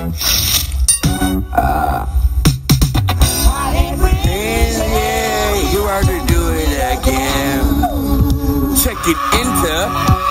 Yeah, you do it again. Check it into.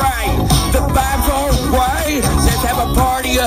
right. The vibes are right. Let's have a party.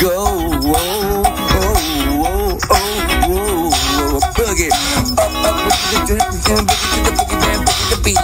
Go. Whoa, oh, oh, oh, oh, boogie. Up, up, boogie, boogie, boogie, boogie.